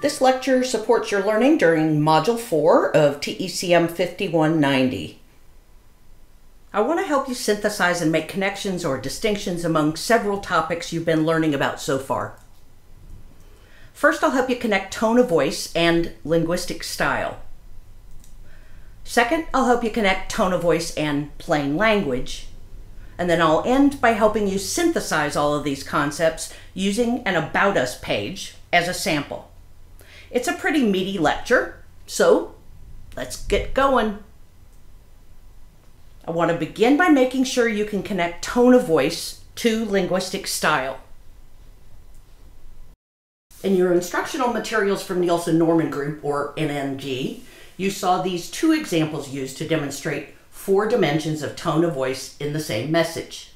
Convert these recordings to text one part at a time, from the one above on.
This lecture supports your learning during Module 4 of TECM 5190. I want to help you synthesize and make connections or distinctions among several topics you've been learning about so far. First, I'll help you connect tone of voice and linguistic style. Second, I'll help you connect tone of voice and plain language. And then I'll end by helping you synthesize all of these concepts using an About Us page as a sample. It's a pretty meaty lecture, so let's get going. I want to begin by making sure you can connect tone of voice to linguistic style. In your instructional materials from Nielsen Norman Group, or NNG, you saw these two examples used to demonstrate four dimensions of tone of voice in the same message.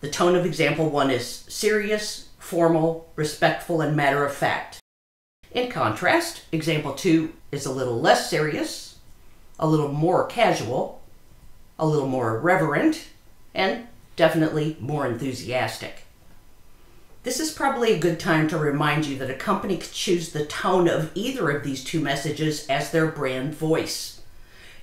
The tone of example one is serious, formal, respectful, and matter of fact. In contrast, example two is a little less serious, a little more casual, a little more reverent, and definitely more enthusiastic. This is probably a good time to remind you that a company could choose the tone of either of these two messages as their brand voice.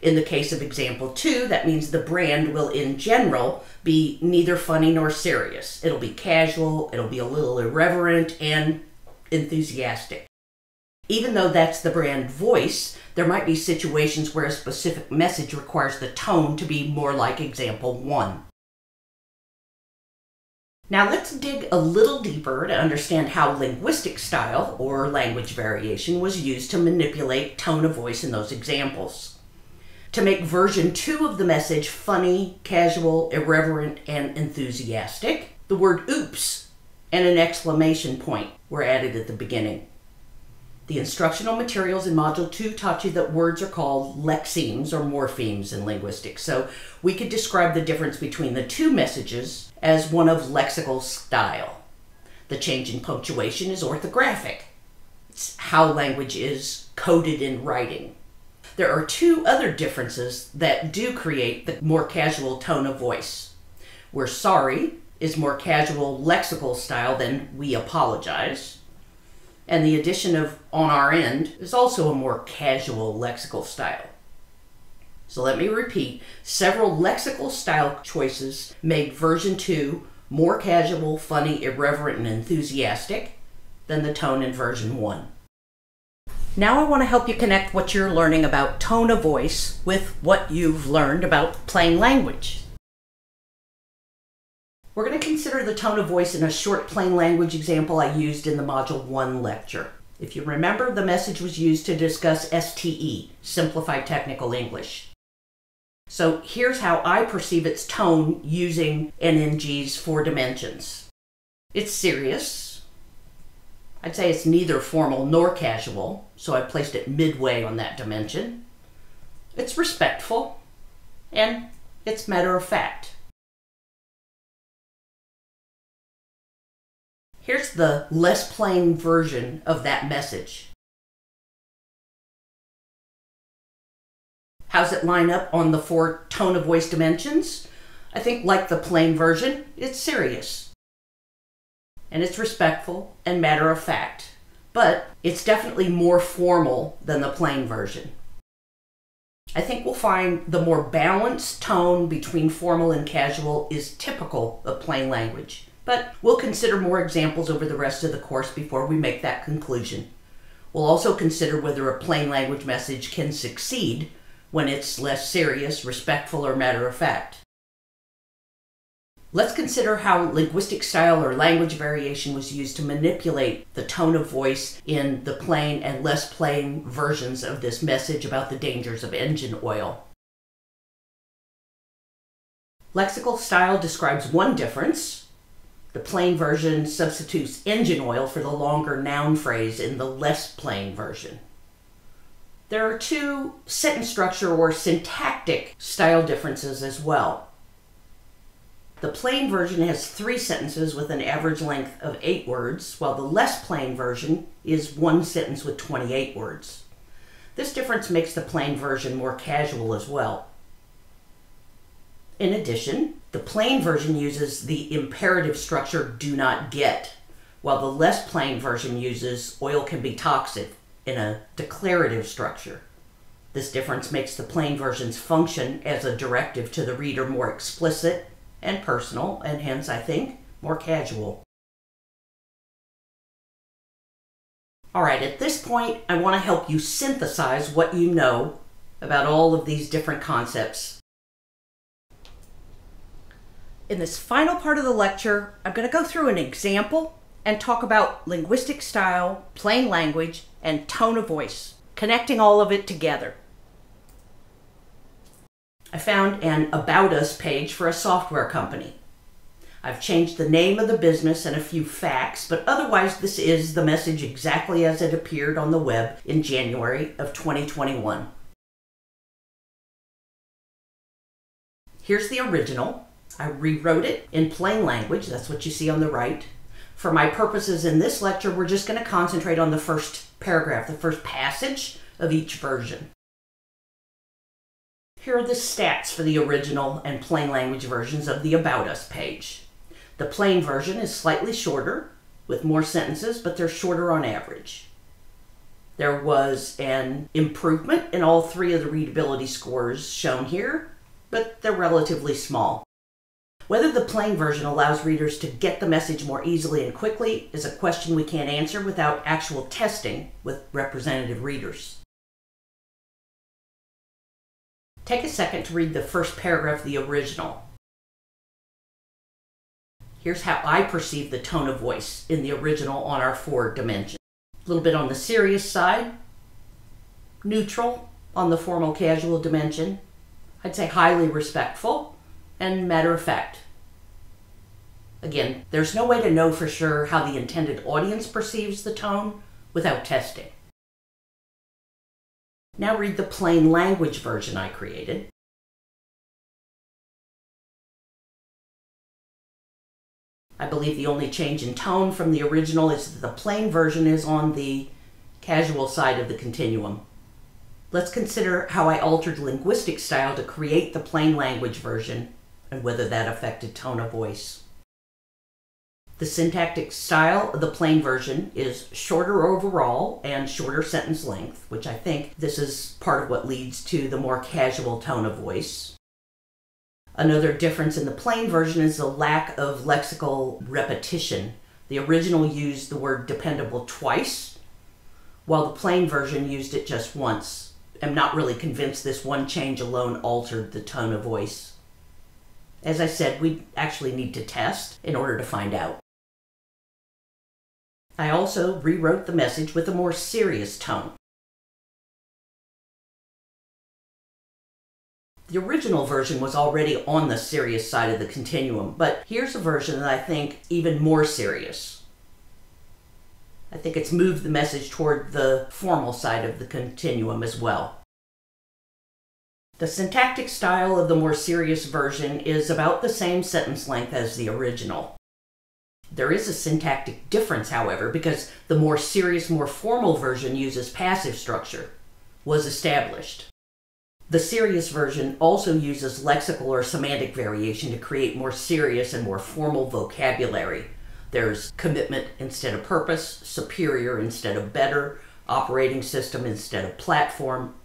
In the case of example two, that means the brand will, in general, be neither funny nor serious. It'll be casual, it'll be a little irreverent, and enthusiastic. Even though that's the brand voice, there might be situations where a specific message requires the tone to be more like example one. Now let's dig a little deeper to understand how linguistic style, or language variation, was used to manipulate tone of voice in those examples. To make version 2 of the message funny, casual, irreverent, and enthusiastic, the word oops and an exclamation point were added at the beginning. The instructional materials in Module 2 taught you that words are called lexemes or morphemes in linguistics. So we could describe the difference between the two messages as one of lexical style. The change in punctuation is orthographic. It's how language is coded in writing. There are two other differences that do create the more casual tone of voice. We're sorry is more casual lexical style than we apologize and the addition of on our end is also a more casual lexical style. So let me repeat several lexical style choices made version 2 more casual, funny, irreverent, and enthusiastic than the tone in version 1. Now I want to help you connect what you're learning about tone of voice with what you've learned about plain language. We're going to consider the tone of voice in a short plain language example I used in the Module 1 lecture. If you remember, the message was used to discuss STE, Simplified Technical English. So here's how I perceive its tone using NNG's four dimensions. It's serious. I'd say it's neither formal nor casual, so I placed it midway on that dimension. It's respectful, and it's matter of fact. Here's the less plain version of that message. How's it line up on the four tone of voice dimensions? I think, like the plain version, it's serious. And it's respectful and matter of fact. But it's definitely more formal than the plain version. I think we'll find the more balanced tone between formal and casual is typical of plain language. But we'll consider more examples over the rest of the course before we make that conclusion. We'll also consider whether a plain language message can succeed when it's less serious, respectful, or matter of fact. Let's consider how linguistic style or language variation was used to manipulate the tone of voice in the plain and less plain versions of this message about the dangers of engine oil. Lexical style describes one difference, the plain version substitutes engine oil for the longer noun phrase in the less plain version. There are two sentence structure or syntactic style differences as well. The plain version has three sentences with an average length of eight words, while the less plain version is one sentence with 28 words. This difference makes the plain version more casual as well. In addition, the plain version uses the imperative structure do not get, while the less plain version uses oil can be toxic in a declarative structure. This difference makes the plain versions function as a directive to the reader more explicit and personal, and hence, I think, more casual. All right, at this point, I want to help you synthesize what you know about all of these different concepts. In this final part of the lecture, I'm going to go through an example and talk about linguistic style, plain language, and tone of voice, connecting all of it together. I found an About Us page for a software company. I've changed the name of the business and a few facts, but otherwise, this is the message exactly as it appeared on the web in January of 2021. Here's the original. I rewrote it in plain language, that's what you see on the right. For my purposes in this lecture, we're just going to concentrate on the first paragraph, the first passage of each version. Here are the stats for the original and plain language versions of the About Us page. The plain version is slightly shorter, with more sentences, but they're shorter on average. There was an improvement in all three of the readability scores shown here, but they're relatively small. Whether the plain version allows readers to get the message more easily and quickly is a question we can't answer without actual testing with representative readers. Take a second to read the first paragraph of the original. Here's how I perceive the tone of voice in the original on our four dimensions. A little bit on the serious side, neutral on the formal casual dimension, I'd say highly respectful, and matter of fact. Again, there's no way to know for sure how the intended audience perceives the tone without testing. Now read the plain language version I created. I believe the only change in tone from the original is that the plain version is on the casual side of the continuum. Let's consider how I altered linguistic style to create the plain language version and whether that affected tone of voice. The syntactic style of the plain version is shorter overall and shorter sentence length, which I think this is part of what leads to the more casual tone of voice. Another difference in the plain version is the lack of lexical repetition. The original used the word dependable twice, while the plain version used it just once. I'm not really convinced this one change alone altered the tone of voice. As I said, we actually need to test in order to find out. I also rewrote the message with a more serious tone. The original version was already on the serious side of the continuum, but here's a version that I think even more serious. I think it's moved the message toward the formal side of the continuum as well. The syntactic style of the more serious version is about the same sentence length as the original. There is a syntactic difference, however, because the more serious, more formal version uses passive structure, was established. The serious version also uses lexical or semantic variation to create more serious and more formal vocabulary. There's commitment instead of purpose, superior instead of better, operating system instead of platform.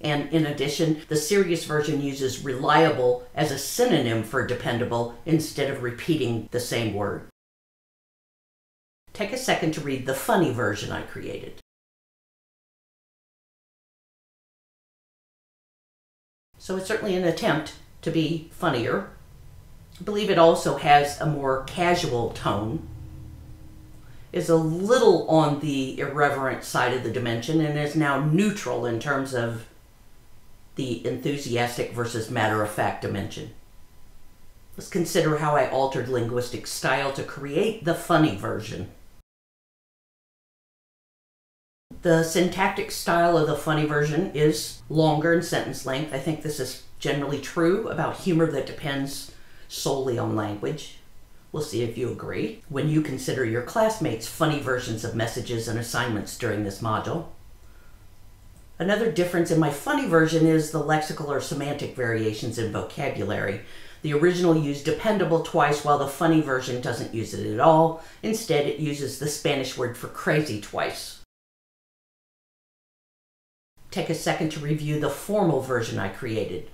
And in addition, the serious version uses reliable as a synonym for dependable instead of repeating the same word. Take a second to read the funny version I created. So it's certainly an attempt to be funnier. I believe it also has a more casual tone, is a little on the irreverent side of the dimension, and is now neutral in terms of the enthusiastic versus matter of fact dimension. Let's consider how I altered linguistic style to create the funny version. The syntactic style of the funny version is longer in sentence length. I think this is generally true about humor that depends solely on language. We'll see if you agree when you consider your classmates' funny versions of messages and assignments during this module. Another difference in my funny version is the lexical or semantic variations in vocabulary. The original used dependable twice, while the funny version doesn't use it at all. Instead, it uses the Spanish word for crazy twice. take a second to review the formal version I created.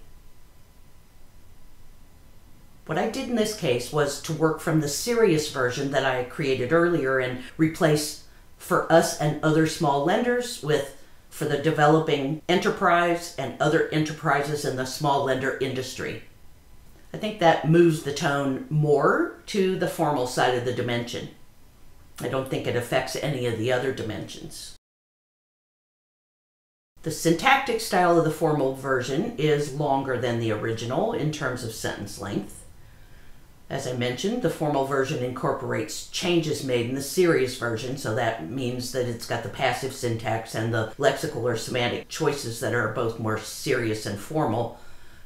What I did in this case was to work from the serious version that I created earlier and replace for us and other small lenders with for the developing enterprise and other enterprises in the small lender industry. I think that moves the tone more to the formal side of the dimension. I don't think it affects any of the other dimensions. The syntactic style of the formal version is longer than the original in terms of sentence length. As I mentioned, the formal version incorporates changes made in the serious version, so that means that it's got the passive syntax and the lexical or semantic choices that are both more serious and formal.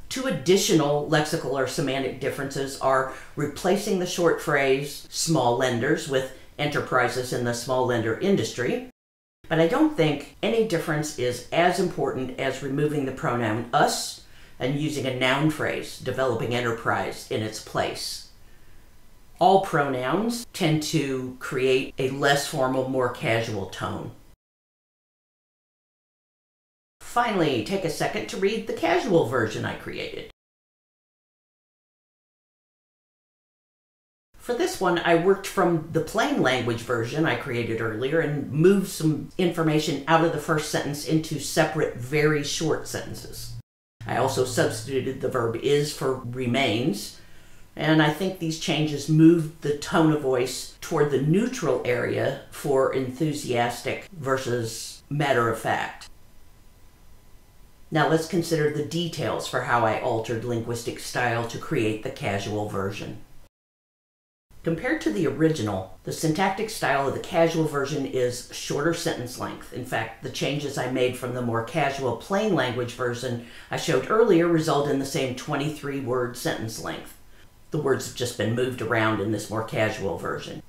Two additional lexical or semantic differences are replacing the short phrase small lenders with enterprises in the small lender industry. But I don't think any difference is as important as removing the pronoun us and using a noun phrase, developing enterprise, in its place all pronouns tend to create a less formal, more casual tone. Finally, take a second to read the casual version I created. For this one, I worked from the plain language version I created earlier and moved some information out of the first sentence into separate, very short sentences. I also substituted the verb is for remains and I think these changes moved the tone of voice toward the neutral area for enthusiastic versus matter of fact. Now let's consider the details for how I altered linguistic style to create the casual version. Compared to the original, the syntactic style of the casual version is shorter sentence length. In fact, the changes I made from the more casual plain language version I showed earlier result in the same 23 word sentence length. The words have just been moved around in this more casual version.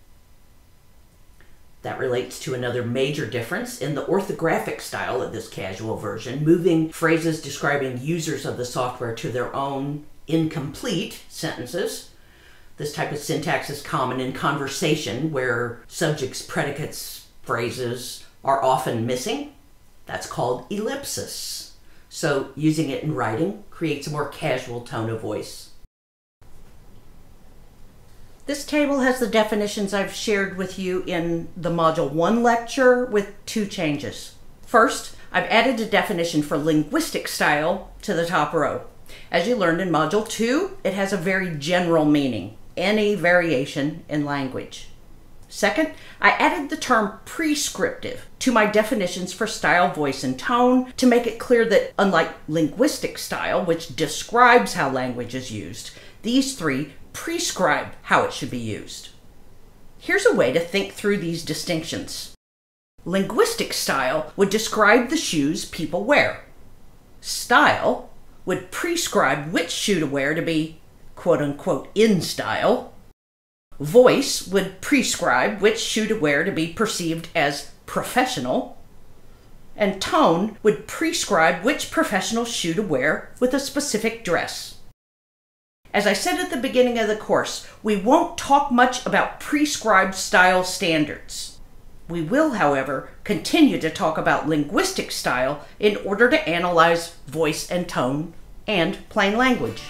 That relates to another major difference in the orthographic style of this casual version, moving phrases describing users of the software to their own incomplete sentences. This type of syntax is common in conversation where subjects, predicates, phrases are often missing. That's called ellipsis. So using it in writing creates a more casual tone of voice. This table has the definitions I've shared with you in the Module 1 lecture with two changes. First, I've added a definition for linguistic style to the top row. As you learned in Module 2, it has a very general meaning, any variation in language. Second, I added the term prescriptive to my definitions for style, voice, and tone to make it clear that unlike linguistic style, which describes how language is used, these three prescribe how it should be used. Here's a way to think through these distinctions. Linguistic style would describe the shoes people wear. Style would prescribe which shoe to wear to be quote unquote in style. Voice would prescribe which shoe to wear to be perceived as professional. And tone would prescribe which professional shoe to wear with a specific dress. As I said at the beginning of the course, we won't talk much about prescribed style standards. We will, however, continue to talk about linguistic style in order to analyze voice and tone and plain language.